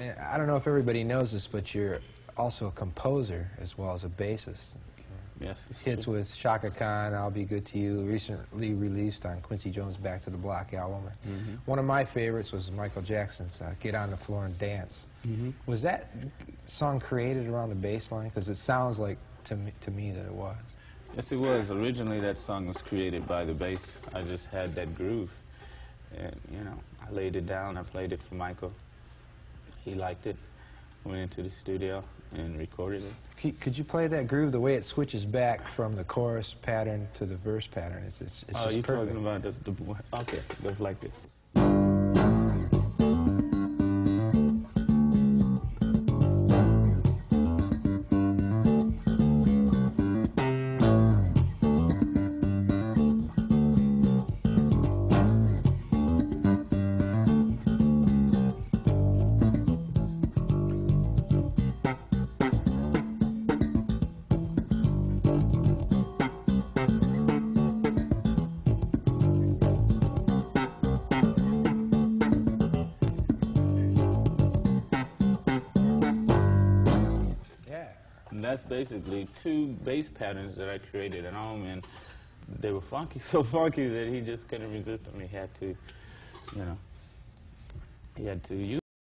I don't know if everybody knows this, but you're also a composer as well as a bassist. Yes. it's Hits true. with Chaka Khan, I'll Be Good to You, recently released on Quincy Jones' Back to the Block album. Mhm. One of my favorites was Michael Jackson's uh, Get on the Floor and Dance. Mhm. Was that song created around the bass line? Because it sounds like to me, to me that it was. Yes, it was. Originally, that song was created by the bass. I just had that groove. And, you know, I laid it down. I played it for Michael. He liked it. Went into the studio and recorded it. C- Could you play that groove the way it switches back from the chorus pattern to the verse pattern? It's, it's, it's oh, just you're perfect. talking about this, the, okay, goes like this. That's basically two bass patterns that I created at home, and they were funky, so funky that he just couldn't resist them. He had to, you know, he had to use.